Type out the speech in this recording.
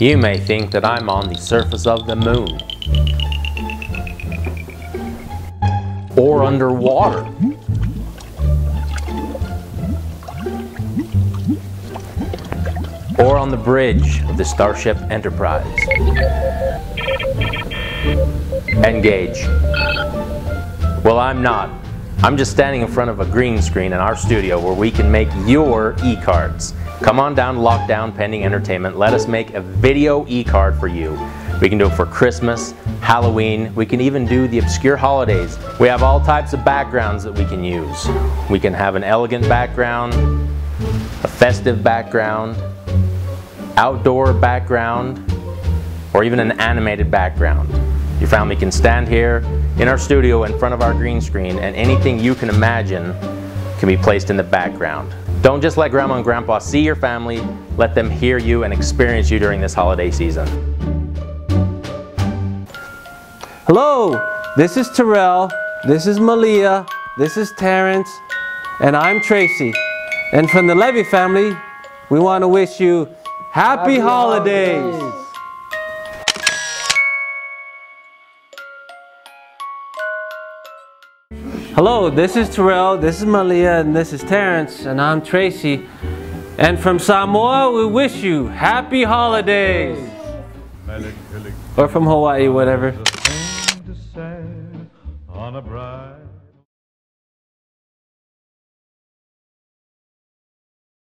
You may think that I'm on the surface of the moon. Or underwater. Or on the bridge of the Starship Enterprise. Engage. Well, I'm not. I'm just standing in front of a green screen in our studio where we can make your e-cards. Come on down to Lockdown Pending Entertainment. Let us make a video e-card for you. We can do it for Christmas, Halloween. We can even do the obscure holidays. We have all types of backgrounds that we can use. We can have an elegant background, a festive background, outdoor background, or even an animated background. Your family can stand here in our studio in front of our green screen and anything you can imagine can be placed in the background. Don't just let grandma and grandpa see your family, let them hear you and experience you during this holiday season. Hello, this is Terrell, this is Malia, this is Terrence, and I'm Tracy. And from the Levy family, we want to wish you happy, happy holidays. holidays. Hello, this is Terrell, this is Malia, and this is Terrence, and I'm Tracy. And from Samoa, we wish you happy holidays. Or from Hawaii, whatever.